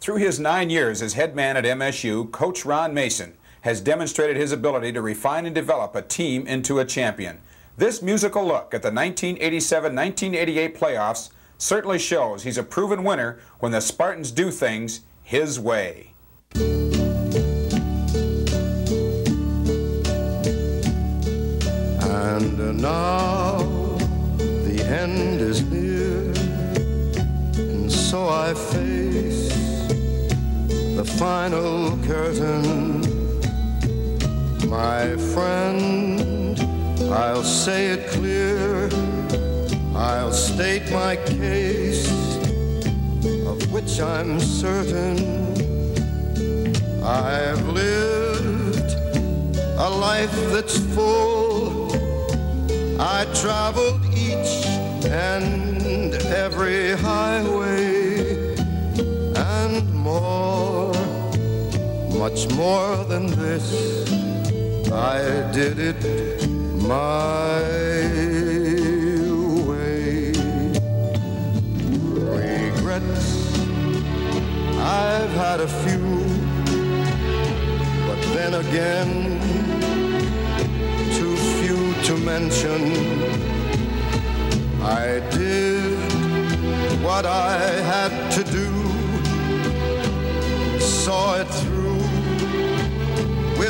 Through his nine years as head man at MSU, Coach Ron Mason has demonstrated his ability to refine and develop a team into a champion. This musical look at the 1987-1988 playoffs certainly shows he's a proven winner when the Spartans do things his way. And now the end is near, and so I face the final curtain. My friend, I'll say it clear, I'll state my case, of which I'm certain. I've lived a life that's full. I traveled each and every highway much more than this. I did it my way. Regrets, I've had a few, but then again, too few to mention. I did what I had to do, saw it through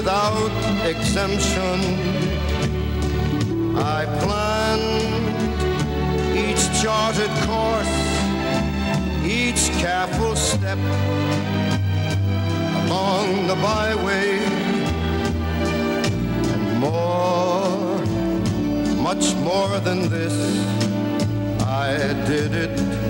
without exemption. I planned each charted course, each careful step along the byway, and more, much more than this, I did it